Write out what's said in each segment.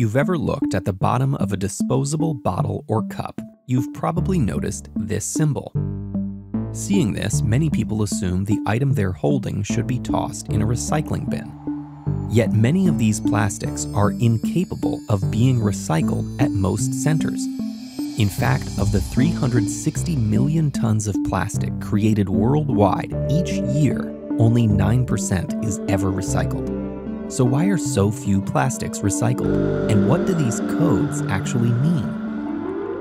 you've ever looked at the bottom of a disposable bottle or cup, you've probably noticed this symbol. Seeing this, many people assume the item they're holding should be tossed in a recycling bin. Yet many of these plastics are incapable of being recycled at most centers. In fact, of the 360 million tons of plastic created worldwide each year, only 9% is ever recycled. So why are so few plastics recycled? And what do these codes actually mean?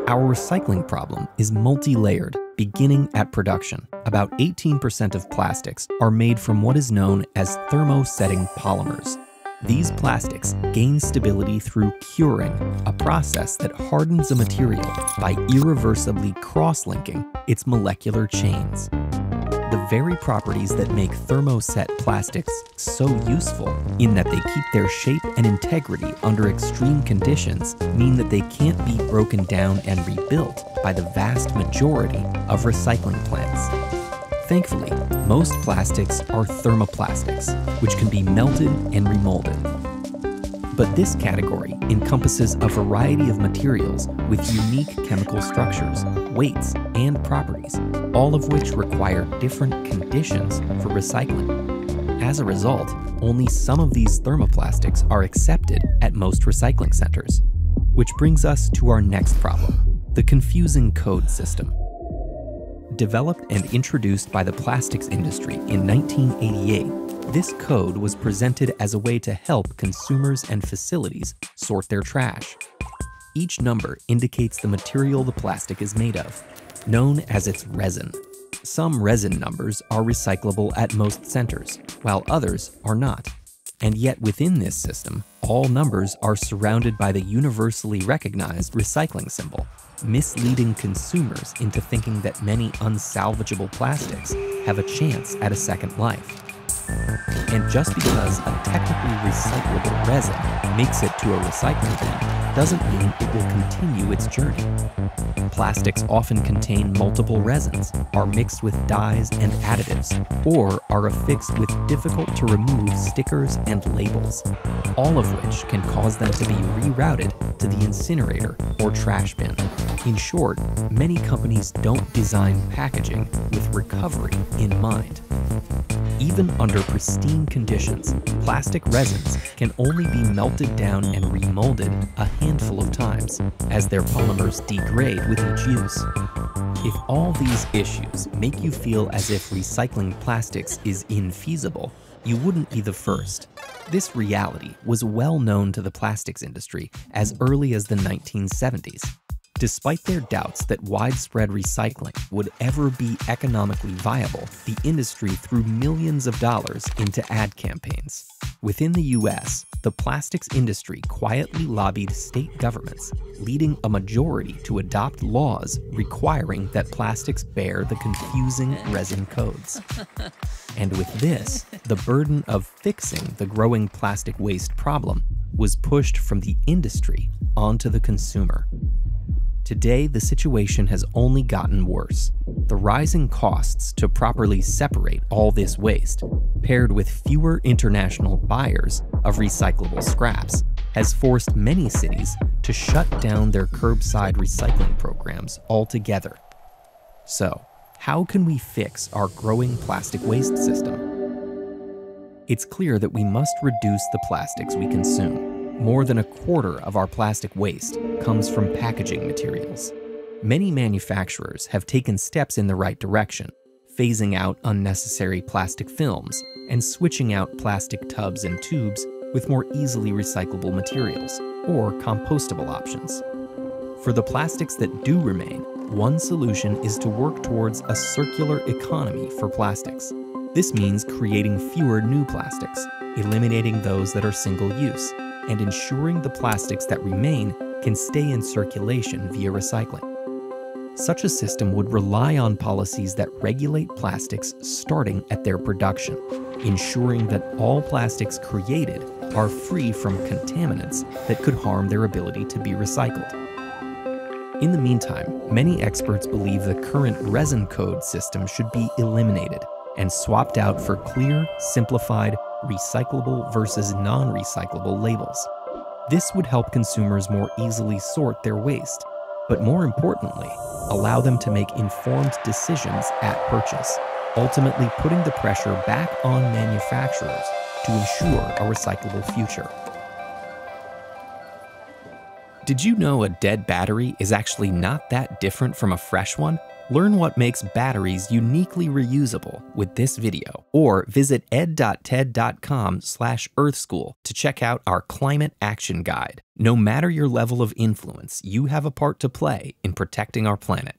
Our recycling problem is multi-layered, beginning at production. About 18% of plastics are made from what is known as thermosetting polymers. These plastics gain stability through curing, a process that hardens a material by irreversibly cross-linking its molecular chains. The very properties that make thermoset plastics so useful in that they keep their shape and integrity under extreme conditions mean that they can't be broken down and rebuilt by the vast majority of recycling plants. Thankfully, most plastics are thermoplastics, which can be melted and remolded. But this category encompasses a variety of materials with unique chemical structures, weights, and properties, all of which require different conditions for recycling. As a result, only some of these thermoplastics are accepted at most recycling centers. Which brings us to our next problem, the confusing code system. Developed and introduced by the plastics industry in 1988, this code was presented as a way to help consumers and facilities sort their trash. Each number indicates the material the plastic is made of, known as its resin. Some resin numbers are recyclable at most centers, while others are not. And yet within this system, all numbers are surrounded by the universally recognized recycling symbol, misleading consumers into thinking that many unsalvageable plastics have a chance at a second life. And just because a technically recyclable resin makes it to a recycling bin doesn't mean it will continue its journey. Plastics often contain multiple resins, are mixed with dyes and additives, or are affixed with difficult to remove stickers and labels, all of which can cause them to be rerouted to the incinerator or trash bin. In short, many companies don't design packaging with recovery in mind. Even under pristine conditions, plastic resins can only be melted down and remolded a handful of times, as their polymers degrade with each use. If all these issues make you feel as if recycling plastics is infeasible, you wouldn't be the first. This reality was well known to the plastics industry as early as the 1970s. Despite their doubts that widespread recycling would ever be economically viable, the industry threw millions of dollars into ad campaigns. Within the US, the plastics industry quietly lobbied state governments, leading a majority to adopt laws requiring that plastics bear the confusing resin codes. And with this, the burden of fixing the growing plastic waste problem was pushed from the industry onto the consumer. Today, the situation has only gotten worse. The rising costs to properly separate all this waste, paired with fewer international buyers of recyclable scraps, has forced many cities to shut down their curbside recycling programs altogether. So, how can we fix our growing plastic waste system? It's clear that we must reduce the plastics we consume. More than a quarter of our plastic waste comes from packaging materials. Many manufacturers have taken steps in the right direction, phasing out unnecessary plastic films and switching out plastic tubs and tubes with more easily recyclable materials or compostable options. For the plastics that do remain, one solution is to work towards a circular economy for plastics. This means creating fewer new plastics, eliminating those that are single use, and ensuring the plastics that remain can stay in circulation via recycling. Such a system would rely on policies that regulate plastics starting at their production, ensuring that all plastics created are free from contaminants that could harm their ability to be recycled. In the meantime, many experts believe the current resin code system should be eliminated and swapped out for clear, simplified, recyclable versus non recyclable labels. This would help consumers more easily sort their waste, but more importantly, allow them to make informed decisions at purchase, ultimately putting the pressure back on manufacturers to ensure a recyclable future. Did you know a dead battery is actually not that different from a fresh one? Learn what makes batteries uniquely reusable with this video, or visit ed.ted.com slash earthschool to check out our climate action guide. No matter your level of influence, you have a part to play in protecting our planet.